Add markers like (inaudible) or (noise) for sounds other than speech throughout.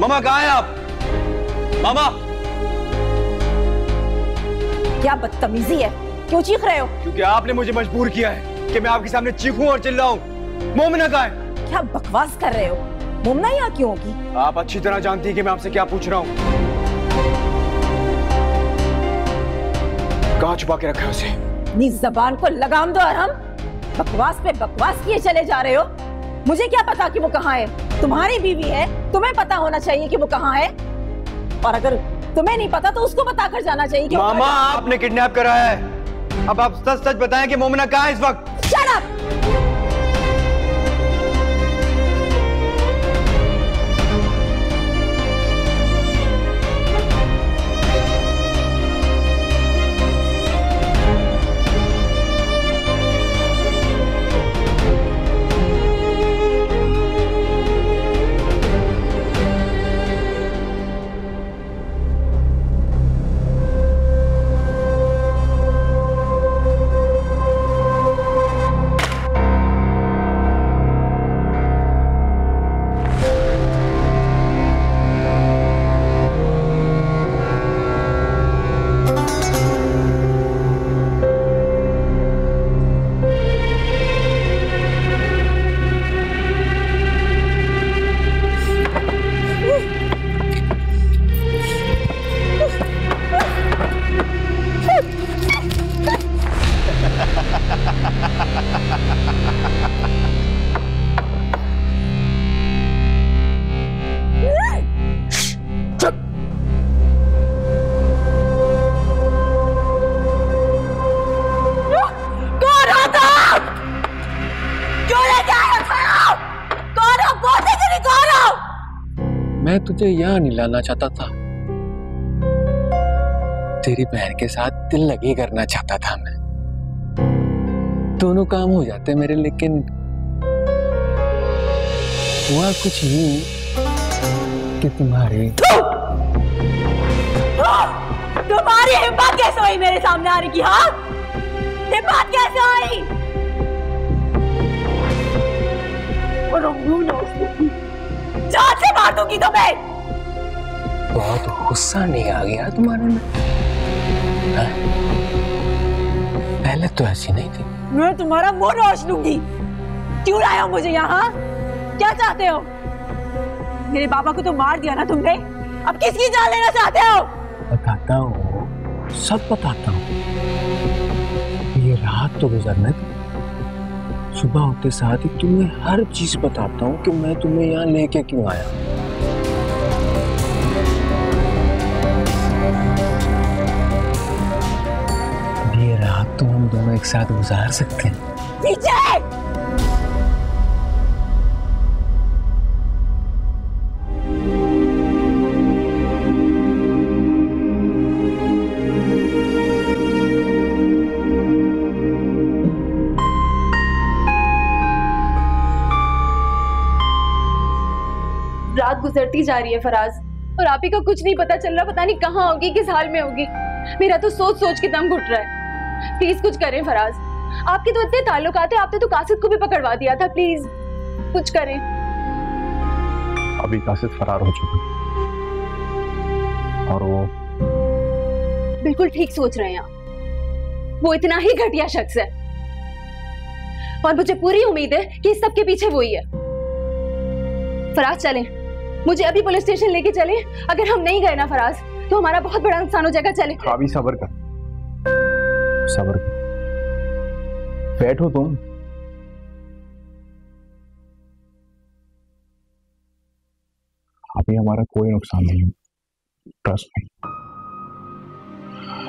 मामा कहाँ हैं आप? मामा। क्या बदतमीजी है? क्यों चीख रहे हो? क्योंकि आपने मुझे मजबूर किया है कि मैं आपके सामने चीखूं और चिल्लाऊं। मोमिना कहाँ है? क्या बकवास कर रहे हो? मुमना यहाँ क्यों होगी? आप अच्छी तरह जानती हैं कि मैं आपसे क्या पूछ रहा हूँ। कहाँ छुपा के रखा है उसे? अपनी जबान को लगाम दो आराम। बकवास पे बकवास किए चले जा रहे हो? मुझे क्या पता कि वो कहाँ है? तुम्हारी बीवी है तुम्हें पता होना चाहिए कि वो कहाँ है। और अगर तुम्हें नहीं पता तो उसको बताकर जाना चाहिए कि मामा आपने किडनैप कराया है। अब आप सच सच बताएँ कि मोमिना कहाँ है इस वक्त? Up! मैं तुझे यहाँ नहीं लाना चाहता था। तेरी बहन के साथ दिल लगी करना चाहता था मैं। दोनों काम हो जाते मेरे लेकिन हुआ कुछ यूँ कि तुम्हारी तुम्हारी हिम्मत कैसे हुई मेरे सामने आने की हाँ? हिम्मत कैसे हुई? जान से मार दूँगी तुम्हें। बहुत गुस्सा नहीं आ गया तुम्हारे में? हाँ? पहले तो ऐसी नहीं थी। मैं तुम्हारा मुँह नोच लूँगी। क्यों लाए हो मुझे यहाँ? क्या चाहते हो? मेरे बाबा को तो मार दिया ना तुमने। अब किसकी जान लेना चाहते हो? बताता हूँ सब बताता हूँ। ये रात तो गुजरने दो। सुबह होते साथ ही तुम्हें हर चीज़ बताता हूँ कि मैं तुम्हें यहाँ लेके क्यों आया। ये रात तो हम दोनों एक साथ गुजार सकते हैं। रात गुजरती जा रही है फराज। और आप ही का कुछ नहीं पता चल रहा पता नहीं कहाँ होगी किस हाल में होगी। मेरा तो सोच सोच के दम घुट रहा है। प्लीज़ कुछ करें फराज। आपके तो इतने ताल्लुक है आपने तो कासिद को भी पकड़वा दिया था प्लीज़ कुछ करें। अभी कासिद फरार हो चुका और वो बिल्कुल ठीक सोच रहे हैं आप। वो इतना ही घटिया शख्स है। और मुझे पूरी उम्मीद है कि इस सब के पीछे वो ही है। फराज चलें। मुझे अभी पुलिस स्टेशन लेके चले अगर हम नहीं गए ना फराज तो हमारा बहुत बड़ा नुकसान हो जाएगा चले अभी सबर कर। सबर कर। बैठो तुम। अभी हमारा कोई नुकसान नहीं ट्रस्ट में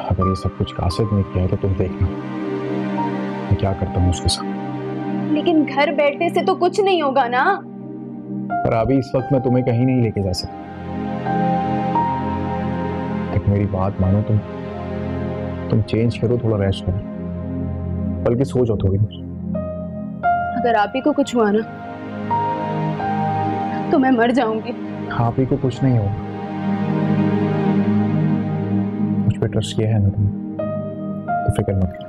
अगर ये सब कुछ कासिद ने किया है तो तुम देखना। मैं क्या करता हूँ उसके साथ। लेकिन घर बैठने से तो कुछ नहीं होगा ना? पर अभी इस वक्त मैं तुम्हें कहीं नहीं लेके जा सकता। एक मेरी बात मानो तुम। तुम चेंज करो थोड़ा रेस्ट करो। बल्कि सो जाओ थोड़ी देर। अगर आप ही को कुछ हुआ ना तो मैं मर जाऊँगी। आप ही को कुछ नहीं होगा। मुझ पर ट्रस्ट किया है ना तुमने? तो फ़िक्र मत करो।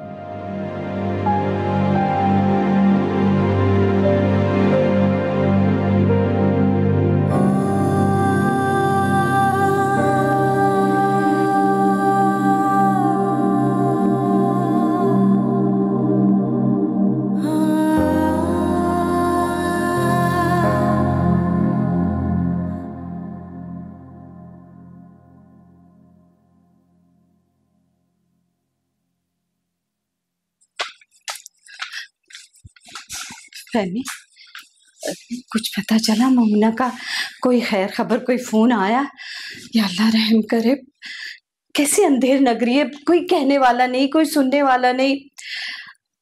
फहमी कुछ पता चला मोमिना का कोई खैर खबर, कोई फ़ोन आया। या अल्लाह रहम करे, कैसी अंधेर नगरी है? कोई कहने वाला नहीं, कोई सुनने वाला नहीं।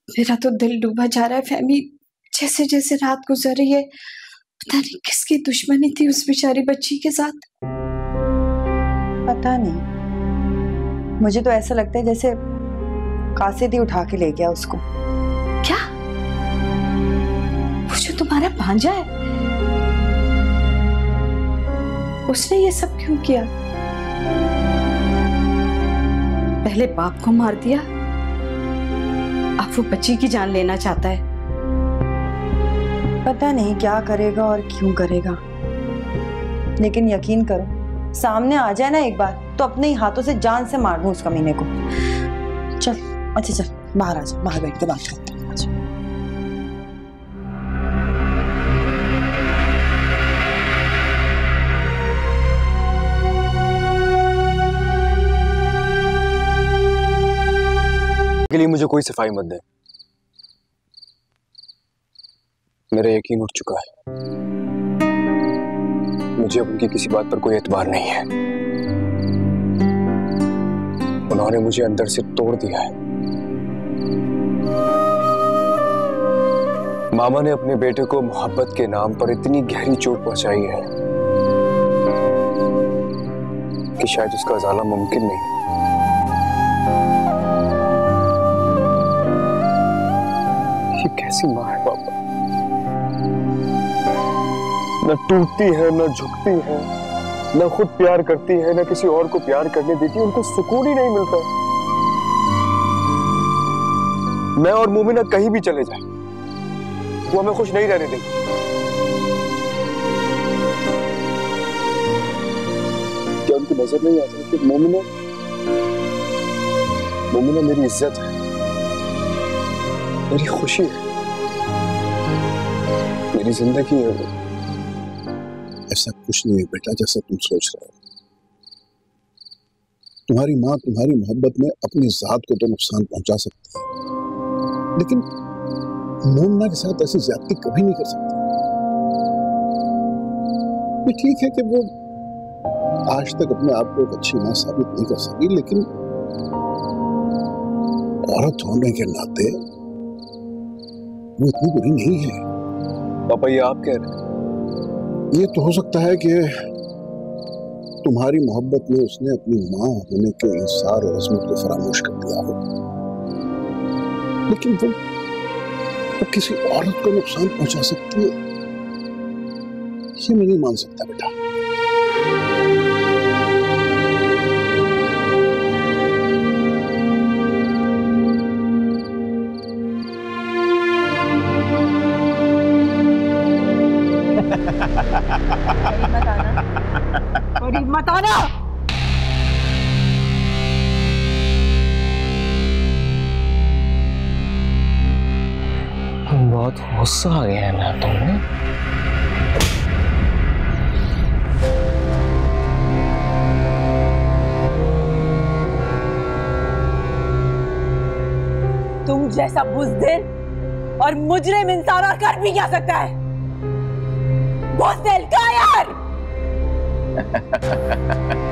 मेरा तो दिल डूबा जा रहा है फहमी जैसे जैसे रात गुजर रही है, पता नहीं किसकी दुश्मनी थी उस बेचारी बच्ची के साथ। पता नहीं। मुझे तो ऐसा लगता है जैसे कासिद ही उठा के ले गया उसको। तुम्हारा भांजा है? उसने ये सब क्यों किया? पहले बाप को मार दिया। अब वो बच्ची की जान लेना चाहता है। पता नहीं क्या करेगा और क्यों करेगा। लेकिन यकीन करो, सामने आ जाए ना एक बार तो अपने ही हाथों से जान से मार दूँ उस कमीने को। चल अच्छा चल, बाहर आ जा, बाहर बैठ के बात करते मुझे कोई सफ़ाई मत दे। मेरा यकीन उठ चुका है। मुझे अब उनकी किसी बात पर कोई एतबार नहीं है। उन्होंने मुझे अंदर से तोड़ दिया है। मामा ने अपने बेटे को मोहब्बत के नाम पर इतनी गहरी चोट पहुंचाई है कि शायद उसका अजाला मुमकिन नहीं। ये कैसी माँ है पापा न टूटती है, न झुकती है, न खुद प्यार करती है, न किसी और को प्यार करने देती उनको सुकून ही नहीं मिलता। मैं और मोमिना कहीं भी चले जाए, वो हमें खुश नहीं रहने देंगे। क्या उनकी नज़र नहीं आता कि मोमिना मोमिना मेरी इज़्ज़त है। मेरी खुशी है। मेरी ज़िंदगी है। वो ऐसा कुछ नहीं है बेटा जैसा तुम सोच रहे हो। तुम्हारी माँ तुम्हारी मोहब्बत में अपनी जात को तो नुकसान पहुँचा सकती है। लेकिन मोमना के साथ ऐसी ज्यादती कभी नहीं कर सकती। ठीक है कि वो आज तक अपने आप को एक अच्छी माँ साबित नहीं कर सकी, लेकिन औरत होने के नाते वो इतनी बुरी नहीं है। पापा ये आप कह रहे हैं। ये तो हो सकता है कि तुम्हारी मोहब्बत में उसने अपनी माँ होने के इंसार और अजमत को फरामोश कर दिया हो। लेकिन वो वो किसी औरत को नुकसान पहुँचा सकती है। ये मैं नहीं मान सकता बेटा। करीब मत आना बहुत गुस्सा आ गया है ना तुम्हें तुम जैसा बुजदिल और मुजरिम इंसान और कर भी क्या सकता है? बुजदिल कायर (laughs)